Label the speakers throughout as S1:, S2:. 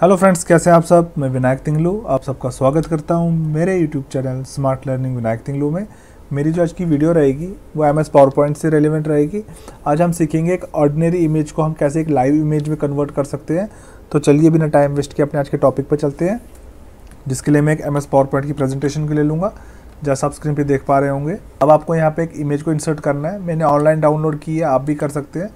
S1: Hello friends कैसे हैं आप सब? मैं विनायक तिंगलू, आप सबका स्वागत करता हूँ मेरे YouTube channel smart learning Vinayak Tinglu में। मेरी जो आज की वीडियो रहेगी, वो एम एस पावर पॉइंट से रेलिवेंट रहेगी। आज हम सीखेंगे एक ऑर्डिनरी इमेज को हम कैसे एक लाइव इमेज में कन्वर्ट कर सकते हैं। तो चलिए बिना टाइम वेस्ट किए अपने आज के टॉपिक पर चलते हैं, जिसके लिए मैं एक एम एस पावर पॉइंट की प्रेजेंटेशन के लिए लूँगा। जैसा आप स्क्रीन पे देख पा रहे होंगे, अब आपको यहाँ पे एक इमेज को इंसर्ट करना है। मैंने ऑनलाइन डाउनलोड की है, आप भी कर सकते हैं।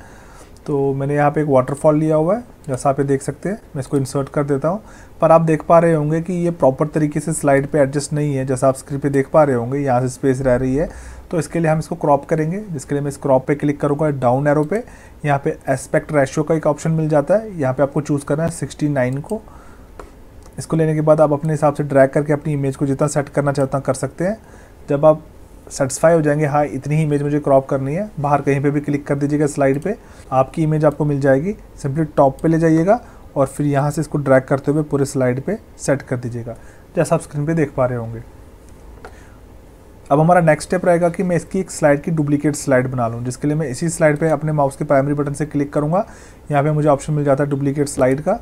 S1: तो मैंने यहाँ पे एक वाटरफॉल लिया हुआ है, जैसा आप ये देख सकते हैं। मैं इसको इंसर्ट कर देता हूँ। पर आप देख पा रहे होंगे कि ये प्रॉपर तरीके से स्लाइड पे एडजस्ट नहीं है, जैसा आप स्क्रीन पे देख पा रहे होंगे, यहाँ से स्पेस रह रही है। तो इसके लिए हम इसको क्रॉप करेंगे। जिसके लिए मैं इस क्रॉप पे क्लिक करूँगा डाउन एरो पे, यहाँ पे एस्पेक्ट रेशियो का एक ऑप्शन मिल जाता है। यहाँ पे आपको चूज़ करना है सिक्सटी को। इसको लेने के बाद आप अपने हिसाब से ड्रैग करके अपनी इमेज को जितना सेट करना चाहता कर सकते हैं। जब आप सेटिस्फाई हो जाएँगे। हाँ इतनी ही इमेज मुझे क्रॉप करनी है। बाहर कहीं पे भी क्लिक कर दीजिएगा स्लाइड पे। आपकी इमेज आपको मिल जाएगी। सिंपली टॉप पे ले जाइएगा और फिर यहाँ से इसको ड्रैग करते हुए पूरे स्लाइड पे सेट कर दीजिएगा। जैसा आप स्क्रीन पे देख पा रहे होंगे। अब हमारा नेक्स्ट स्टेप रहेगा कि मैं इसकी एक स्लाइड की डुप्लीकेट स्लाइड बना लूँ, जिसके लिए मैं इसी स्लाइड पे अपने माउस के प्राइमरी बटन से क्लिक करूँगा। यहाँ पे मुझे ऑप्शन मिल जाता है डुप्लीकेट स्लाइड का।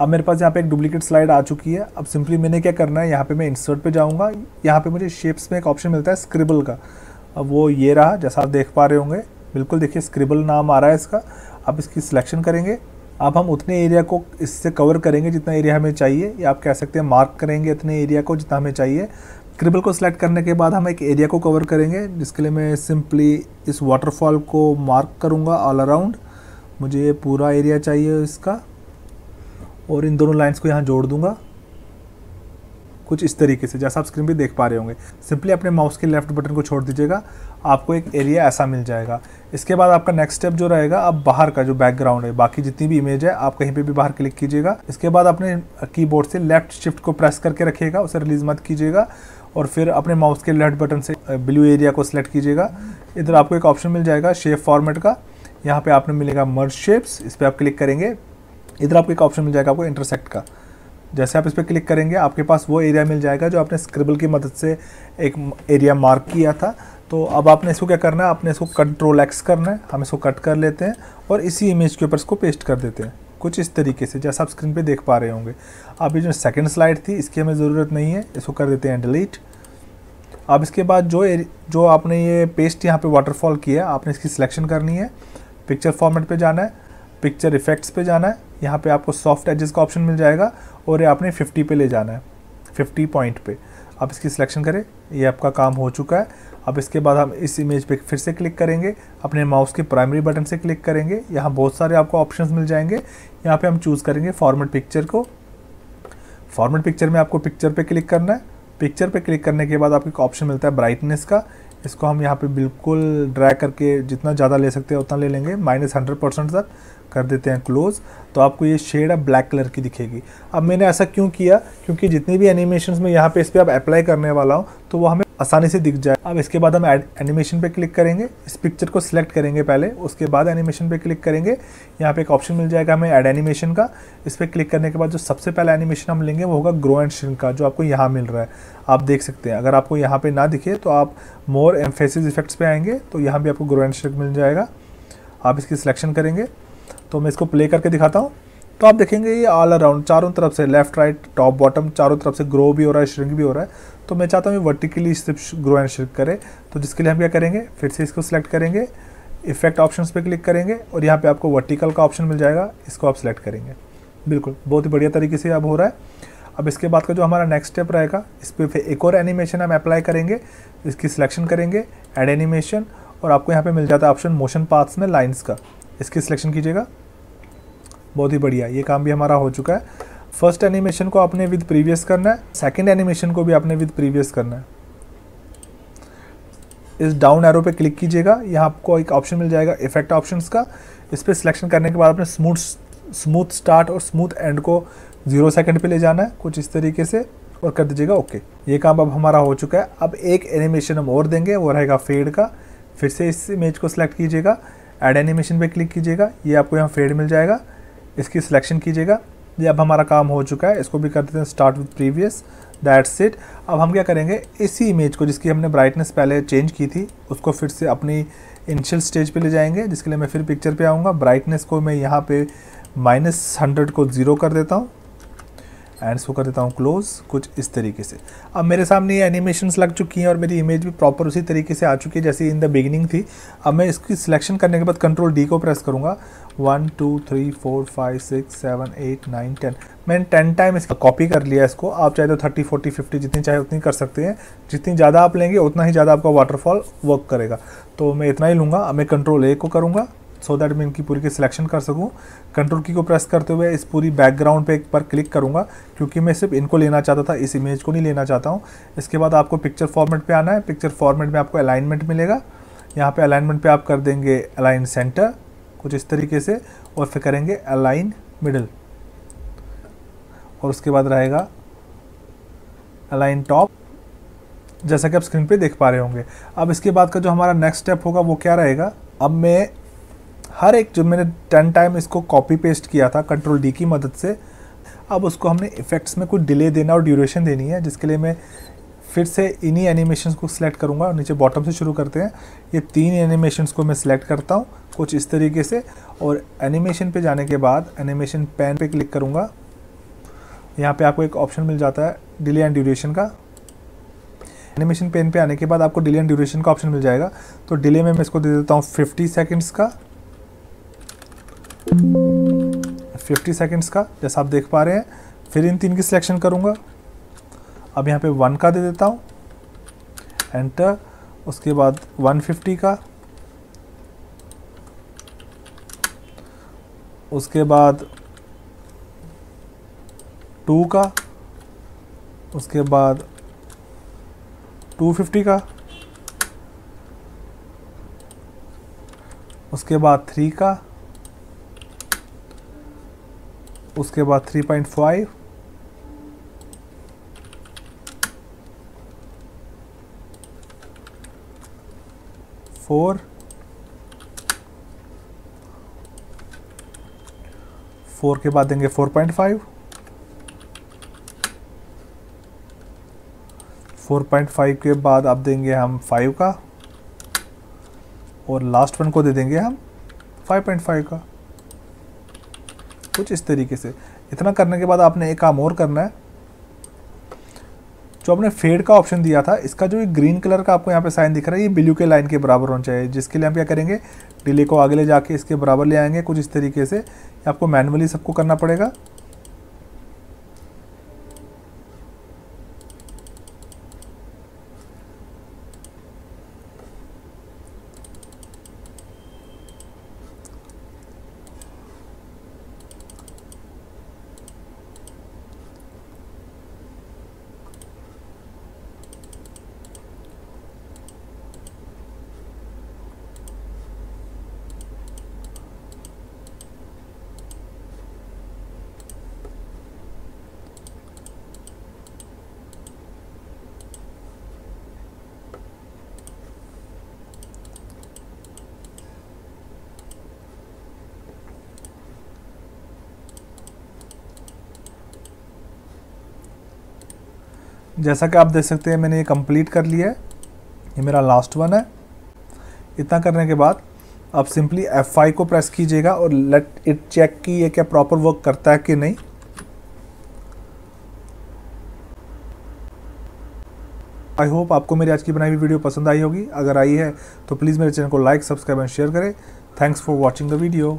S1: अब मेरे पास यहाँ पे एक डुप्लीकेट स्लाइड आ चुकी है। अब सिंपली मैंने क्या करना है, यहाँ पे मैं इंसर्ट पे जाऊँगा। यहाँ पे मुझे शेप्स में एक ऑप्शन मिलता है स्क्रिबल का। अब वो ये रहा, जैसा आप देख पा रहे होंगे। बिल्कुल देखिए स्क्रिबल नाम आ रहा है इसका। अब इसकी सिलेक्शन करेंगे। अब हम उतने एरिया को इससे कवर करेंगे जितना एरिया हमें चाहिए। या आप कह सकते हैं मार्क करेंगे इतने एरिया को जितना हमें चाहिए। स्क्रिबल को सिलेक्ट करने के बाद हम एक एरिया को कवर करेंगे, जिसके लिए मैं सिंपली इस वाटरफॉल को मार्क करूँगा ऑल अराउंड मुझे पूरा एरिया चाहिए इसका। और इन दोनों लाइन्स को यहाँ जोड़ दूँगा। कुछ इस तरीके से, जैसा आप स्क्रीन पे देख पा रहे होंगे। सिंपली अपने माउस के लेफ़्ट बटन को छोड़ दीजिएगा। आपको एक एरिया ऐसा मिल जाएगा। इसके बाद आपका नेक्स्ट स्टेप जो रहेगा, आप बाहर का जो बैकग्राउंड है, बाकी जितनी भी इमेज है, आप कहीं पे भी बाहर क्लिक कीजिएगा। इसके बाद अपने कीबोर्ड से लेफ़्ट शिफ्ट को प्रेस करके रखिएगा, उसे रिलीज़ मत कीजिएगा। और फिर अपने माउस के लेफ़्ट बटन से ब्लू एरिया को सिलेक्ट कीजिएगा। इधर आपको एक ऑप्शन मिल जाएगा शेप फॉर्मेट का। यहाँ पे आपने मिलेगा मर्ज शेप्स इस पर आप क्लिक करेंगे। इधर आपको एक ऑप्शन मिल जाएगा आपको इंटरसेक्ट का। जैसे आप इस पर क्लिक करेंगे, आपके पास वो एरिया मिल जाएगा जो आपने स्क्रिबल की मदद से एक एरिया मार्क किया था। तो अब आपने इसको क्या करना है? आपने इसको कंट्रोल एक्स करना है। हम इसको कट कर लेते हैं और इसी इमेज के ऊपर इसको पेस्ट कर देते हैं। कुछ इस तरीके से, जैसा आप स्क्रीन पे देख पा रहे होंगे। अब ये जो सेकंड स्लाइड थी, इसकी हमें ज़रूरत नहीं है। इसको कर देते हैं डिलीट अब इसके बाद जो जो आपने ये पेस्ट यहाँ पे वाटरफॉल किया आपने इसकी सिलेक्शन करनी है। पिक्चर फॉर्मेट पे जाना है। पिक्चर इफेक्ट्स पे जाना है। यहाँ पे आपको सॉफ्ट एजेस का ऑप्शन मिल जाएगा और ये आपने 50 पे ले जाना है। 50 पॉइंट पे। आप इसकी सिलेक्शन करें, ये आपका काम हो चुका है। अब इसके बाद हम इस इमेज पे फिर से क्लिक करेंगे, अपने माउस के प्राइमरी बटन से क्लिक करेंगे। यहाँ बहुत सारे आपको ऑप्शन मिल जाएँगे। यहाँ पर हम चूज़ करेंगे फॉर्मेट पिक्चर को। फॉर्मेट पिक्चर में आपको पिक्चर पर क्लिक करना है। पिक्चर पर क्लिक करने के बाद आपको एक ऑप्शन मिलता है ब्राइटनेस का। इसको हम यहाँ पे बिल्कुल ड्रैग करके जितना ज़्यादा ले सकते हैं उतना ले लेंगे। माइनस हंड्रेड परसेंट तक कर देते हैं क्लोज तो आपको ये शेड अब ब्लैक कलर की दिखेगी। अब मैंने ऐसा क्यों किया? क्योंकि जितनी भी एनिमेशन में यहाँ पे इस पर अब अप्लाई करने वाला हूँ तो वो हमें आसानी से दिख जाए। अब इसके बाद हम एनिमेशन पे क्लिक करेंगे। इस पिक्चर को सिलेक्ट करेंगे पहले। उसके बाद एनिमेशन पे क्लिक करेंगे। यहाँ पे एक ऑप्शन मिल जाएगा हमें एड एनिमेशन का। इस पर क्लिक करने के बाद जो सबसे पहला एनिमेशन हम लेंगे वो होगा ग्रो एंड श्रिंक का, जो आपको यहाँ मिल रहा है। आप देख सकते हैं। अगर आपको यहाँ पर ना दिखे तो आप मोर एम्फेसिस इफेक्ट्स पे आएँगे तो यहाँ भी आपको ग्रो एंड श्रिंक मिल जाएगा। आप इसकी सिलेक्शन करेंगे। तो मैं इसको प्ले करके दिखाता हूँ। तो आप देखेंगे ये ऑल अराउंड चारों तरफ़ से लेफ़्ट राइट टॉप बॉटम चारों तरफ़ से ग्रो भी हो रहा है श्रिंक भी हो रहा है। तो मैं चाहता हूँ ये वर्टिकली सिर्फ़ ग्रो एंड श्रिंक करे। तो जिसके लिए हम क्या करेंगे? फिर से इसको सिलेक्ट करेंगे। इफ़ेक्ट ऑप्शन पे क्लिक करेंगे और यहाँ पे आपको वर्टिकल का ऑप्शन मिल जाएगा। इसको आप सिलेक्ट करेंगे। बिल्कुल, बहुत ही बढ़िया तरीके से अब हो रहा है। अब इसके बाद का जो हमारा नेक्स्ट स्टेप रहेगा, इस पर फिर एक और एनिमेशन हम अप्लाई करेंगे। इसकी सिलेक्शन करेंगे एड एनिमेशन और आपको यहाँ पे मिल जाता है ऑप्शन मोशन पाथ्स में लाइंस का। इसकी सिलेक्शन कीजिएगा। बहुत ही बढ़िया, ये काम भी हमारा हो चुका है। फ़र्स्ट एनिमेशन को आपने विद प्रीवियस करना है सेकेंड एनिमेशन को भी आपने विद प्रीवियस करना है। इस डाउन एरो पे क्लिक कीजिएगा, यहाँ आपको एक ऑप्शन मिल जाएगा इफ़ेक्ट ऑप्शंस का। इस पर सिलेक्शन करने के बाद आपने स्मूथ स्मूथ स्टार्ट और स्मूथ एंड को ज़ीरो सेकंड पे ले जाना है, कुछ इस तरीके से, और कर दीजिएगा ओके ये काम अब हमारा हो चुका है। अब एक एनिमेशन हम और देंगे, वो रहेगा फेड का। फिर से इस इमेज को सिलेक्ट कीजिएगा एड एनिमेशन पे क्लिक कीजिएगा, ये आपको यहाँ फेड मिल जाएगा। इसकी सिलेक्शन कीजिएगा। ये अब हमारा काम हो चुका है, इसको भी कर देते हैं start with previous that's it अब हम क्या करेंगे, इसी इमेज को जिसकी हमने ब्राइटनेस पहले चेंज की थी, उसको फिर से अपनी इनिशियल स्टेज पे ले जाएँगे, जिसके लिए मैं फिर पिक्चर पे आऊँगा। ब्राइटनेस को मैं यहाँ पे माइनस हंड्रेड को ज़ीरो कर देता हूँ। एंड इसको कर देता हूँ क्लोज कुछ इस तरीके से। अब मेरे सामने ये एनिमेशंस लग चुकी हैं और मेरी इमेज भी प्रॉपर उसी तरीके से आ चुकी है जैसे इन द बिगिनिंग थी। अब मैं इसकी सिलेक्शन करने के बाद कंट्रोल डी को प्रेस करूँगा। One two three four five six seven eight nine ten मैंने टेन टाइम इसका कॉपी कर लिया इसको। आप चाहे तो थर्टी फोर्टी फिफ्टी जितनी चाहे उतनी कर सकते हैं। जितनी ज़्यादा आप लेंगे, उतना ही ज़्यादा आपका वाटरफॉल वर्क करेगा। तो मैं इतना ही लूँगा। अब मैं कंट्रोल ए को करूँगा। सो दैट मैं इनकी पूरी की सिलेक्शन कर सकूँ। कंट्रोल की को प्रेस करते हुए इस पूरी बैकग्राउंड पे एक पर क्लिक करूँगा, क्योंकि मैं सिर्फ़ इनको लेना चाहता था, इस इमेज को नहीं लेना चाहता हूँ। इसके बाद आपको पिक्चर फॉर्मेट पे आना है। पिक्चर फॉर्मेट में आपको अलाइनमेंट मिलेगा। यहाँ पर अलाइनमेंट पर आप कर देंगे अलाइन सेंटर कुछ इस तरीके से, और फिर करेंगे अलाइन मिडल और उसके बाद रहेगा अलाइन टॉप जैसा कि आप स्क्रीन पे देख पा रहे होंगे। अब इसके बाद का जो हमारा नेक्स्ट स्टेप होगा, वो क्या रहेगा? अब मैं हर एक जो मैंने टेन टाइम इसको कॉपी पेस्ट किया था कंट्रोल डी की मदद से, अब उसको हमने इफ़ेक्ट्स में कुछ डिले देना और ड्यूरेशन देनी है, जिसके लिए मैं फिर से इन्हीं एनिमेशन को सिलेक्ट करूँगा और नीचे बॉटम से शुरू करते हैं। ये तीन एनिमेशन को मैं सिलेक्ट करता हूँ, कुछ इस तरीके से। और एनिमेशन पे जाने के बाद एनिमेशन पेन पे क्लिक करूँगा। यहाँ पे आपको एक ऑप्शन मिल जाता है डिले एंड ड्यूरेशन का। एनिमेशन पेन पे आने के बाद आपको डिले एंड ड्यूरेशन का ऑप्शन मिल जाएगा। तो डिले में मैं इसको दे देता हूँ 50 सेकंड्स का। 50 सेकेंड्स का, जैसा आप देख पा रहे हैं। फिर इन तीन की सिलेक्शन करूँगा। अब यहाँ पे वन का दे देता हूँ। एंटर उसके बाद 150 का। उसके बाद टू का। उसके बाद 250 का। उसके बाद थ्री का। उसके बाद 3.5 फोर फोर के बाद देंगे 4.5 4.5 के बाद आप देंगे हम 5 का. और लास्ट वन को दे देंगे हम 5.5 का. कुछ इस तरीके से। इतना करने के बाद आपने एक काम और करना है। जो आपने फेड का ऑप्शन दिया था, इसका जो ग्रीन कलर का आपको यहाँ पे साइन दिख रहा है, ये ब्लू के लाइन के बराबर होना चाहिए, जिसके लिए हम क्या करेंगे? डिले को आगे ले जाके इसके बराबर ले आएँगे कुछ इस तरीके से। आपको मैनुअली सबको करना पड़ेगा। जैसा कि आप देख सकते हैं, मैंने ये कंप्लीट कर लिया है। ये मेरा लास्ट वन है। इतना करने के बाद आप सिंपली F5 को प्रेस कीजिएगा और लेट इट चेक कि ये क्या प्रॉपर वर्क करता है कि नहीं। आई होप आपको मेरी आज की बनाई हुई वीडियो पसंद आई होगी। अगर आई है तो प्लीज़ मेरे चैनल को लाइक सब्सक्राइब एंड शेयर करें। Thanks for watching the video